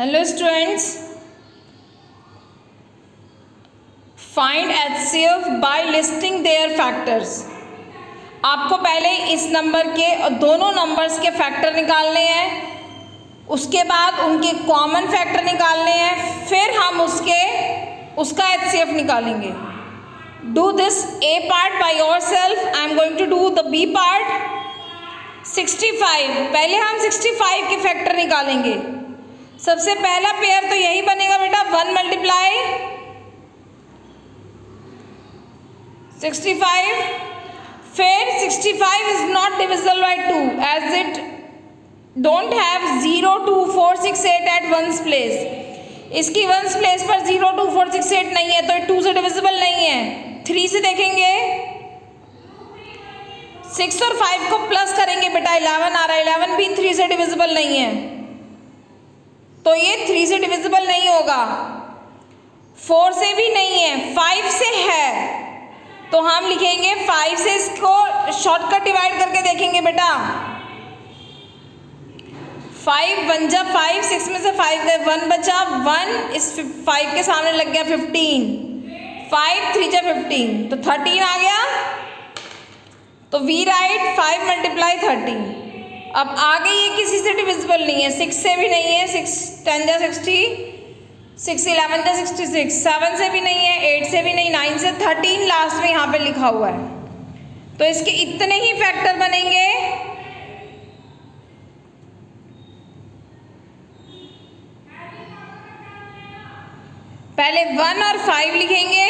Hello students find H C F by listing their factors आपको पहले इस number के और दोनों नंबर्स के फैक्टर निकालने हैं। उसके बाद उनके कॉमन फैक्टर निकालने हैं। फिर हम उसके, उसका एच सी एफ़ निकालेंगे। Do this A part by yourself I am going to do the B part 65 पहले हम 65 के फैक्टर निकालेंगे। सबसे पहला पेयर तो यही बनेगा बेटा वन मल्टीप्लाई सिक्सटी फाइव फिर sixty five is not divisible by two as it don't have zero two four six eight eight ones place इसकी वंस प्लेस पर zero two four six eight नहीं है तो टू से divisible नहीं है। Three से देखेंगे। सिक्स और फाइव को प्लस करेंगे बेटा इलेवन आ रहा है इलेवन भी थ्री से डिविजिबल नहीं है। तो ये थ्री से डिविजिबल नहीं होगा। फोर से भी नहीं है फाइव से है। तो हम लिखेंगे फाइव से इसको शॉर्टकट डिवाइड करके देखेंगे बेटा। फाइव वन जा फाइव सिक्स में से फाइव गए वन बचा वन इस फाइव के सामने लग गया फिफ्टीन फाइव थ्री जा फिफ्टीन तो थर्टीन आ गया। तो we write five multiply thirteen अब आगे ये किसी से डिविजिबल नहीं है। सिक्स से भी नहीं है सिक्स टेन जा सिक्सटी सिक्स इलेवन जा सिक्सटी सिक्स सेवन से भी नहीं है एट से भी नहीं नाइन से थर्टीन लास्ट में यहाँ पे लिखा हुआ है। तो इसके इतने ही फैक्टर बनेंगे। पहले वन और फाइव लिखेंगे।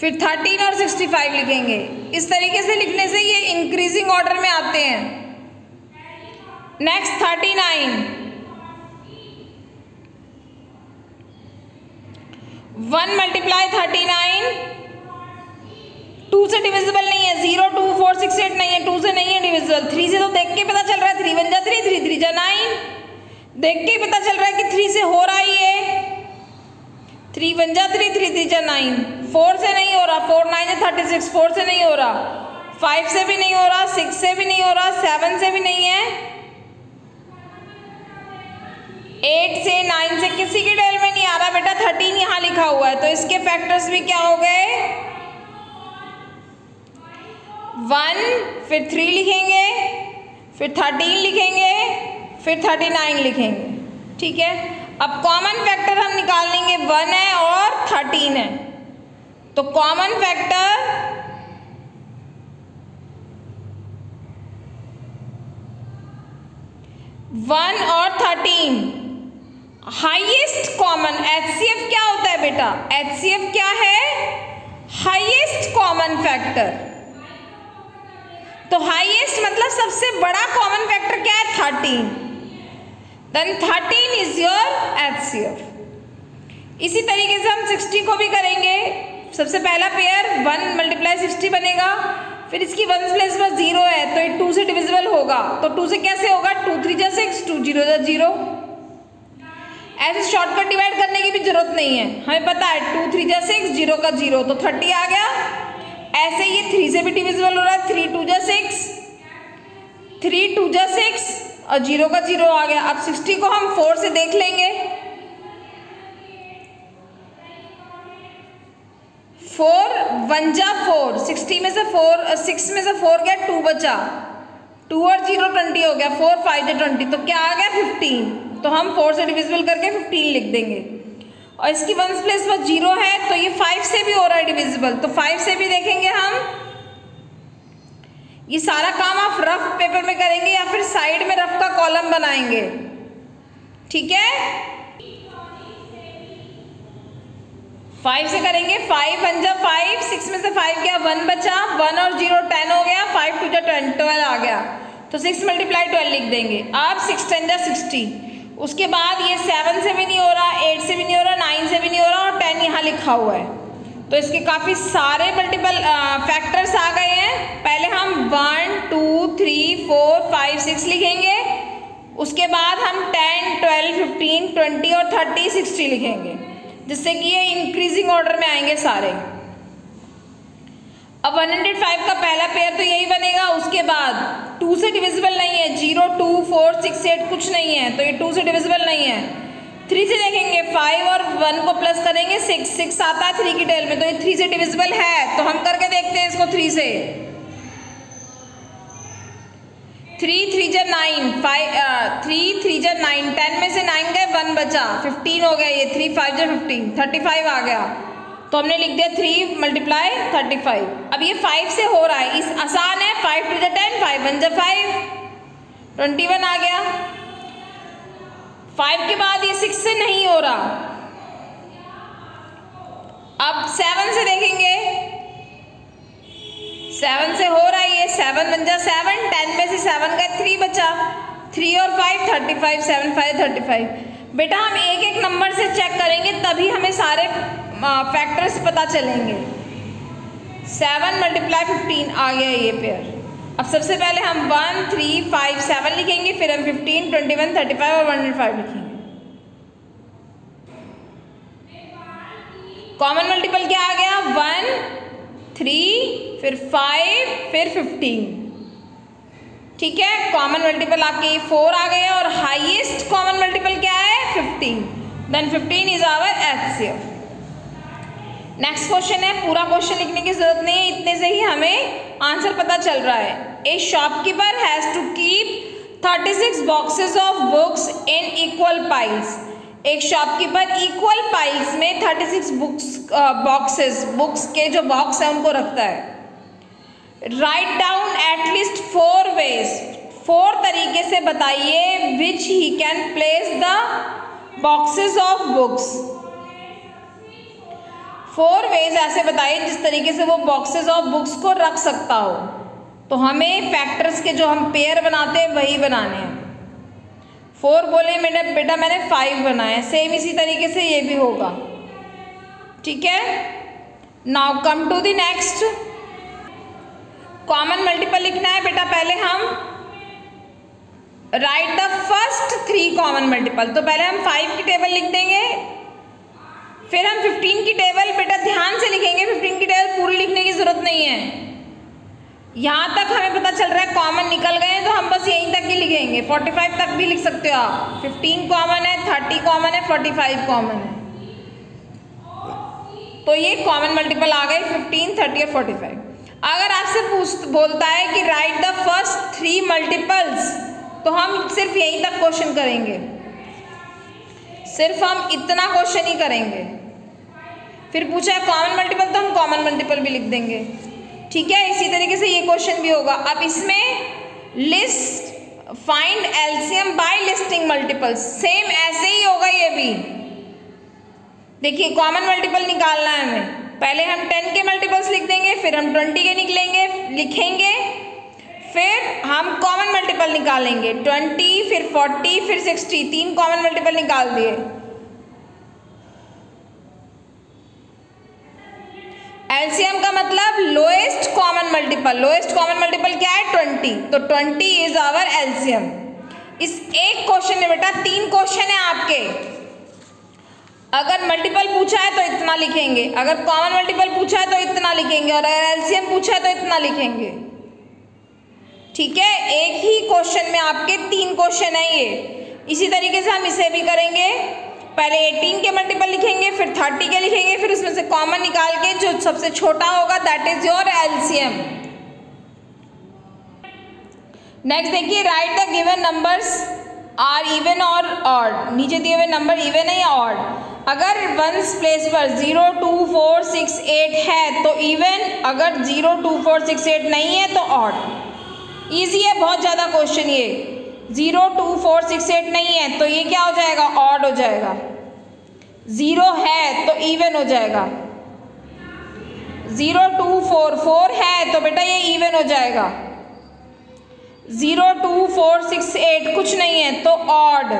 फिर थर्टीन और सिक्सटी फाइव लिखेंगे। इस तरीके से लिखने से ये इंक्रीजिंग ऑर्डर में आते हैं। Next thirty nine one multiply thirty nine two से डिविजिबल नहीं है। Zero two four six eight नहीं है। टू से नहीं है डिविजिबल थ्री से तो देख के पता चल रहा है। थ्री वन जा थ्री थ्री थ्री जा नाइन देख के पता चल रहा है कि थ्री से हो रहा ही है। थ्री वन जा थ्री थ्री थ्री जा नाइन फोर से नहीं हो रहा, four nine thirty six, four से नहीं हो रहा, फाइव से भी नहीं हो रहा, सिक्स से भी नहीं हो रहा, सेवन से भी नहीं है। एट से नाइन से किसी के डेल में नहीं आ रहा बेटा थर्टीन यहाँ लिखा हुआ है तो इसके फैक्टर्स भी क्या हो गए? वन, फिर थ्री लिखेंगे, फिर थर्टीन लिखेंगे, फिर थर्टी नाइन लिखेंगे, ठीक है? अब कॉमन फैक्टर हम निकाल लेंगे वन है और थर्टीन है। तो कॉमन फैक्टर वन और थर्टीन। हाईएस्ट कॉमन एचसीएफ क्या होता है बेटा? एचसीएफ क्या है? हाईएस्ट कॉमन फैक्टर तो हाईएस्ट मतलब सबसे बड़ा कॉमन फैक्टर क्या है? Thirteen then thirteen is your HCF इसी तरीके से हम सिक्सटी को भी करेंगे। सबसे पहला पेयर वन मल्टीप्लाई सिक्सटी बनेगा, फिर इसकी वन प्लेस पर ज़ीरो है तो ये टू से डिविजिबल होगा। तो टू से कैसे होगा? टू थ्री जा सिक्स टू ज़ीरो जा ज़ीरो ऐसे शॉर्टकट डिवाइड करने की भी ज़रूरत नहीं है। हमें पता है टू थ्री जा सिक्स ज़ीरो का ज़ीरो तो थर्टी आ गया। ऐसे ये थ्री से भी डिविजिबल हो रहा है थ्री टू जा सिक्स थ्री टू जा सिक्स और ज़ीरो का ज़ीरो आ गया। अब सिक्सटी को हम फोर से देख लेंगे। फोर, वन जा फोर, सिक्सटी में से फोर सिक्स में से फोर गया, टू बचा। टू और ज़ीरो ट्वेंटी हो गया, फोर, फाइव जा ट्वेंटी तो क्या आ गया फिफ्टीन? तो हम फोर से डिविजिबल करके फिफ्टीन लिख देंगे। और इसकी वन प्लेस पर ज़ीरो है तो ये फाइव से भी हो रहा है डिविजिबल तो फाइव से भी देखेंगे हम। ये सारा काम आप रफ पेपर में करेंगे या फिर साइड में रफ का कॉलम बनाएँगे। ठीक है? फाइव से करेंगे फाइव वन जा फाइव सिक्स में से फाइव गया वन बचा वन और ज़ीरो टेन हो गया फाइव टू जा टेन ट्वेल्व आ गया। तो सिक्स मल्टीप्लाई ट्वेल्व लिख देंगे। अब सिक्स टेन जा सिक्सटी उसके बाद ये सेवन से भी नहीं हो रहा एट से भी नहीं हो रहा नाइन से भी नहीं हो रहा और टेन यहाँ लिखा हुआ है। तो इसके काफ़ी सारे मल्टीपल फैक्टर्स आ गए हैं। पहले हम one two three four five six लिखेंगे। उसके बाद हम टेन ट्वेल्व फिफ्टीन ट्वेंटी और थर्टी सिक्सटी लिखेंगे। जिससे कि ये इंक्रीजिंग ऑर्डर में आएँगे सारे। अब 105 का पहला पेयर तो यही बनेगा, उसके बाद टू से डिविजिबल नहीं है zero two four six eight कुछ नहीं है तो ये टू से डिविजिबल नहीं है। थ्री से देखेंगे फाइव और वन को प्लस करेंगे सिक्स सिक्स आता है थ्री की टेल में तो ये थ्री से डिविजिबल है तो हम करके देखते हैं इसको थ्री से। थ्री थ्री जर नाइन फाइव थ्री थ्री जर नाइन टेन में से नाइन गए वन बचा। फिफ्टीन हो गया ये थ्री फाइव जर फिफ्टीन थर्टी फाइव आ गया। तो हमने लिख दिया थ्री मल्टीप्लाई थर्टी फाइव अब ये फाइव से हो रहा है, इस आसान है फाइव टू जर टेन फाइव वन जर फाइव ट्वेंटी वन आ गया। फाइव के बाद ये सिक्स से नहीं हो रहा। अब सेवन से देखेंगे। सेवन से हो रहा है ये. सेवन बन जा. सेवन टेन में से सेवन का थ्री बचा. थ्री और five thirty five seven five thirty five बेटा, हम एक एक नंबर से चेक करेंगे, तभी हमें सारे फैक्टर्स पता चलेंगे. सेवन मल्टीप्लाई फिफ्टीन आ गया ये पेयर अब सबसे पहले हम वन थ्री फाइव सेवन लिखेंगे, फिर हम fifteen twenty one thirty five और वन हंड्रेड फाइव लिखेंगे. कॉमन मल्टीपल क्या आ गया? वन थ्री फिर फाइव फिर फिफ्टीन ठीक है? कॉमन मल्टीपल आपके फोर आ गए और हाईएस्ट कॉमन मल्टीपल क्या है? Fifteen then fifteen is our HCF next question है. पूरा क्वेश्चन लिखने की ज़रूरत नहीं है. इतने से ही हमें आंसर पता चल रहा है. A shopkeeper has to keep 36 boxes of books in equal piles एक शॉपकीपर इक्वल पाइल्स में 36 बुक्स बॉक्सेस बुक्स के जो बॉक्स है उनको रखता है। Right down at least four ways four तरीके से बताइए which he can place the boxes of books four ways ऐसे बताइए जिस तरीके से वो बॉक्सेस ऑफ़ बुक्स को रख सकता हो। तो हमें फैक्टर्स के जो हम पेयर बनाते हैं, वही बनाने हैं। फोर बोले, मैंने, बेटा, मैंने फाइव बनाया। सेम इसी तरीके से ये भी होगा। ठीक है? Now come to the next common multiple लिखना है, बेटा, पहले हम right the first three common multiple तो पहले हम फाइव की टेबल लिख देंगे, फिर हम 15 की टेबल बेटा, ध्यान से लिखेंगे 15 की टेबल पूरी लिखने की ज़रूरत नहीं है यहाँ तक हमें पता चल रहा है कॉमन निकल गए हैं तो हम बस यहीं तक ही लिखेंगे। 45 तक भी लिख सकते हो आप। 15 कॉमन है 30 कॉमन है 45 कॉमन है। तो ये कॉमन मल्टीपल आ गए 15, 30 और 45 अगर आपसे पूछ बोलता है कि right the first three multiples तो हम सिर्फ़ यहीं तक क्वेश्चन करेंगे। सिर्फ़ हम इतना क्वेश्चन ही करेंगे। फिर पूछा है कॉमन मल्टीपल तो हम कॉमन मल्टीपल भी लिख देंगे। ठीक है? इसी तरीके से ये क्वेश्चन भी होगा। अब इसमें list find LCM by listing multiple same ऐसे ही होगा ये भी। देखिए कॉमन मल्टीपल निकालना है हमें। पहले हम टेन के मल्टीपल्स लिख देंगे, फिर हम ट्वेंटी के निकलेंगे, लिखेंगे, फिर हम कॉमन मल्टीपल निकालेंगे। ट्वेंटी फिर फोर्टी फिर सिक्सटी तीन कॉमन मल्टीपल निकाल दिए। एलसीएम का common multiple lowest common multiple क्या है? ट्वेंटी तो ट्वेंटी इज़ आवर एलसीएम इस एक क्वेश्चन में बेटा, तीन क्वेश्चन है आपके। अगर मल्टीपल पूछा है तो इतना लिखेंगे। अगर कॉमन मल्टीपल पूछा है तो इतना लिखेंगे। और अगर एलसीएम पूछा है तो इतना लिखेंगे। ठीक है? एक ही क्वेश्चन में आपके तीन क्वेश्चन है ये। इसी तरीके से हम इसे भी करेंगे। पहले 18 के मल्टीपल लिखेंगे, फिर 30 के लिखेंगे, फिर उसमें से कॉमन निकाल के जो सबसे छोटा होगा that is your LCM next देखिए right the given numbers are even और ऑड नीचे दिए हुए नंबर इवन है या ऑड अगर वंस प्लेस पर zero two four six eight है तो इवन अगर zero two four six eight नहीं है तो ऑड ईजी है, बहुत ज़्यादा क्वेश्चन ये. Zero two four six eight नहीं है तो ये क्या हो जाएगा? ऑड हो जाएगा. ज़ीरो है तो इवन हो जाएगा। ज़ीरो टू फोर फोर है तो बेटा ये इवन हो जाएगा। Zero two four, six, eight, कुछ नहीं है तो ऑड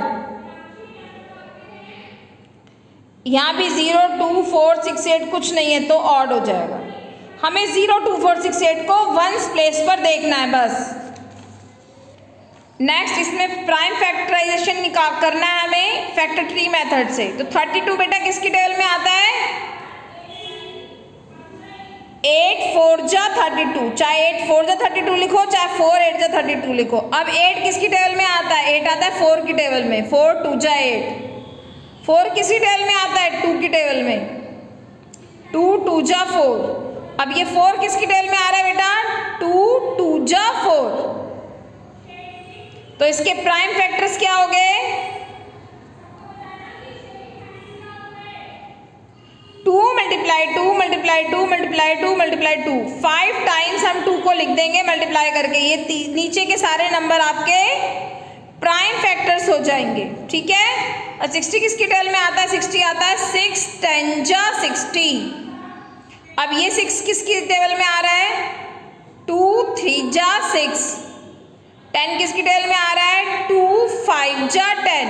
यहाँ भी zero two four, six, eight कुछ नहीं है तो ऑड हो जाएगा। हमें zero two four, six, eight को वंस प्लेस पर देखना है बस। नेक्स्ट इसमें प्राइम फैक्टराइजेशन निकाल करना है हमें फैक्टर ट्री मेथड से। तो थर्टी टू बेटा किसकी टेबल में आता है? एट फोर जा थर्टी टू चाहे एट फोर जा थर्टी टू लिखो, चाहे फोर एट जा थर्टी टू लिखो। अब एट किसकी टेबल में आता है? एट आता है फोर की टेबल में। फोर टू जा एट फोर किसकी टेबल में आता है? टू की टेबल में। टू टू जा फोर अब ये फोर किसकी टेबल में आ रहा है बेटा? टू टू जा फोर तो इसके प्राइम फैक्टर्स क्या हो गए? Two multiply two multiply two multiply two multiply two five times हम टू को लिख देंगे मल्टीप्लाई करके। ये नीचे के सारे नंबर आपके प्राइम फैक्टर्स हो जाएँगे। ठीक है? और सिक्सटी किसकी टेल में आता है? सिक्सटी आता है। सिक्स टेन जा सिक्सटी अब ये सिक्स किसकी टेबल में आ रहा है? टू थ्री जा सिक्स टेन किसकी टेल में आ रहा है? टू फाइव जा टेन।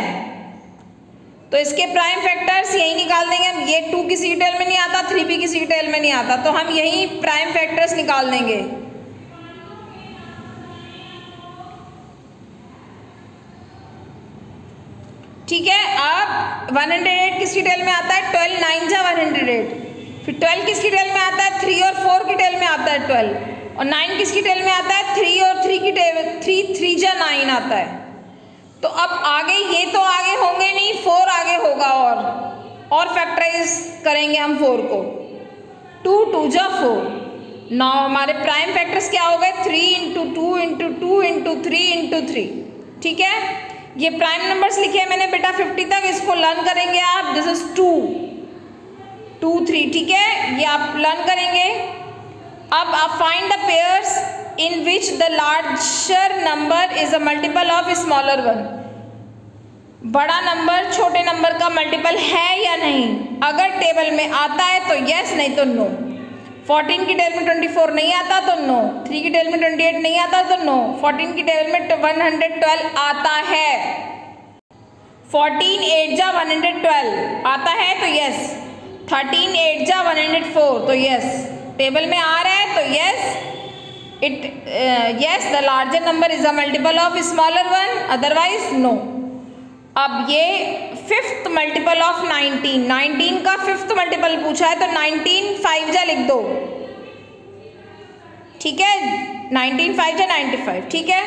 तो इसके प्राइम फैक्टर्स यही निकाल देंगे हम। ये टू किसी टेल में नहीं आता थ्री भी किसी टेल में नहीं आता। तो हम यही प्राइम फैक्टर्स निकाल देंगे। ठीक है, अब 108 किसकी टेल में आता है? ट्वेल्व नाइन जा 108 फिर ट्वेल्व किसकी टेल में आता है? थ्री और फोर की टेल में आता है ट्वेल्व और नाइन किसकी टेल में आता है? थ्री और थ्री की टेल थ्री थ्री जा नाइन आता है। तो अब आगे, ये तो आगे होंगे नहीं फोर आगे होगा और और फैक्टराइज करेंगे हम फोर को। टू टू जा फोर नौ हमारे प्राइम फैक्टर्स क्या हो गए? Three into two into two into three into three ठीक है? ये प्राइम नंबर्स लिखे हैं मैंने, बेटा फिफ्टी तक, इसको लर्न करेंगे आप। This is two two three ठीक है? ये आप लर्न करेंगे। अब आप find the pairs in which the larger number is a multiple of smaller one बड़ा नंबर छोटे नंबर का मल्टीपल है या नहीं? अगर टेबल में आता है तो यस नहीं तो नो फोर्टीन की टेबल में ट्वेंटी फोर नहीं आता तो नो थ्री की टेबल में ट्वेंटी एट नहीं आता तो नो फोर्टीन की टेबल में वन हंड्रेड ट्वेल्व आता है. फोर्टीन एट जा वन हंड्रेड ट्वेल्व आता है तो यस थर्टीन एट जा वन हंड्रेड फोर तो यस टेबल में आ रहा है तो yes uh, yes the larger number is a multiple of smaller one otherwise no. अब ये फिफ्थ मल्टीपल ऑफ़ 19 19 का फिफ्थ मल्टीपल पूछा है तो 19 फाइव जा लिख दो। ठीक है? 19 फाइव जा 95 ठीक है?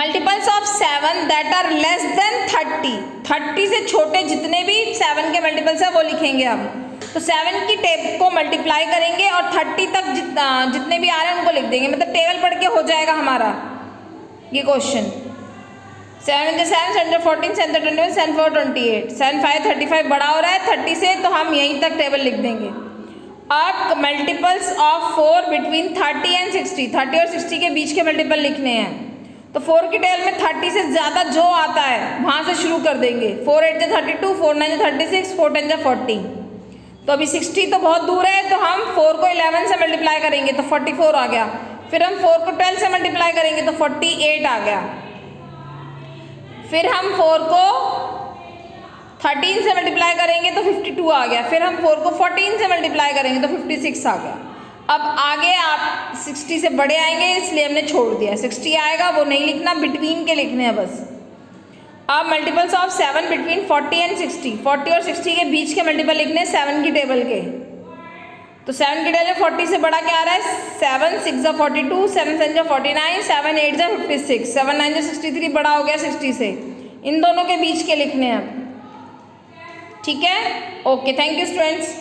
Multiples of seven that are less than 30 30 से छोटे जितने भी सेवन के मल्टीपल्स है वो लिखेंगे हम। तो सेवन की टेब को मल्टीप्लाई करेंगे और थर्टी तक जितना जितने भी आ रहे हैं उनको लिख देंगे। मतलब टेबल पढ़ के हो जाएगा हमारा ये question seven into seven seven fourteen seven twenty one seven four twenty eight seven five thirty five बड़ा हो रहा है थर्टी से तो हम यहीं तक टेबल लिख देंगे। अब multiples of four between thirty and sixty thirty और सिक्सटी के बीच के मल्टीपल लिखने हैं। तो फोर की टेबल में थर्टी से ज़्यादा जो आता है, वहाँ से शुरू कर देंगे। फोर एट जो थर्टी टू फोर नाइन जो थर्टी सिक्स फोर टेन जो फोर्टी तो अभी सिक्सटी तो बहुत दूर है तो हम फोर को इलेवन से मल्टीप्लाई करेंगे तो फोर्टी फोर आ गया। फिर हम फोर को ट्वेल्व से मल्टीप्लाई करेंगे तो फोर्टी एट आ गया। फिर हम फोर को थर्टीन से मल्टीप्लाई करेंगे तो फिफ्टी टू आ गया। फिर हम फोर को फोर्टीन से मल्टीप्लाई करेंगे तो फिफ्टी सिक्स आ गया। अब आगे आप सिक्सटी से बड़े आएँगे, इसलिए हमने छोड़ दिया। सिक्सटी आएगा, वो नहीं लिखना बिटवीन के लिखने हैं बस। अब multiples of seven between forty and sixty forty और सिक्सटी के बीच के मल्टीपल लिखने सेवन की टेबल के। तो सेवन की टेबल फोर्टी से बड़ा क्या आ रहा है? सेवन सिक्स जो फोर्टी टू सेवन सेवन जो फोर्टी नाइन सेवन एट जो फिफ्टी सिक्स सेवन नाइन जो सिक्सटी थ्री बड़ा हो गया सिक्सटी से। इन दोनों के बीच के लिखने हैं। ठीक है? Okay thank you students